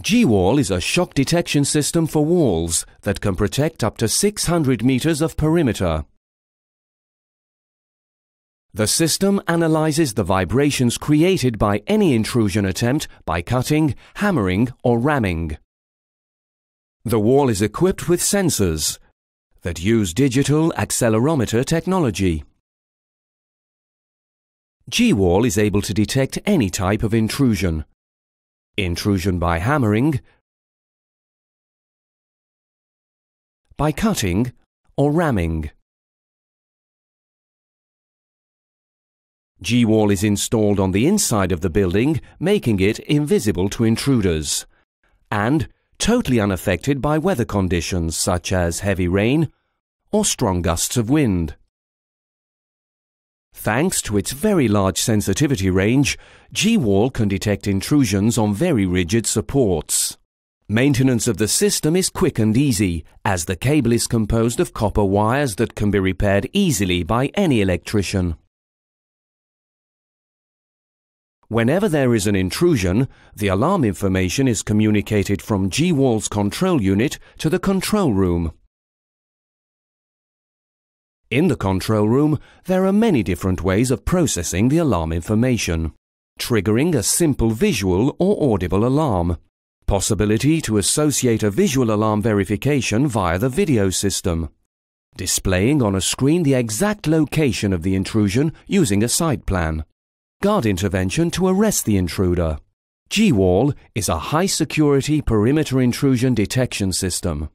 G-Wall is a shock detection system for walls that can protect up to 600 meters of perimeter. The system analyzes the vibrations created by any intrusion attempt by cutting, hammering or ramming. The wall is equipped with sensors that use digital accelerometer technology. G-Wall is able to detect any type of intrusion, intrusion by hammering, by cutting or ramming. G-Wall is installed on the inside of the building, making it invisible to intruders, and totally unaffected by weather conditions such as heavy rain or strong gusts of wind. Thanks to its very large sensitivity range, G-Wall can detect intrusions on very rigid supports. Maintenance of the system is quick and easy, as the cable is composed of copper wires that can be repaired easily by any electrician. Whenever there is an intrusion, the alarm information is communicated from G-Wall's control unit to the control room. In the control room, there are many different ways of processing the alarm information. Triggering a simple visual or audible alarm. Possibility to associate a visual alarm verification via the video system. Displaying on a screen the exact location of the intrusion using a site plan. Guard intervention to arrest the intruder. G-Wall is a high-security perimeter intrusion detection system.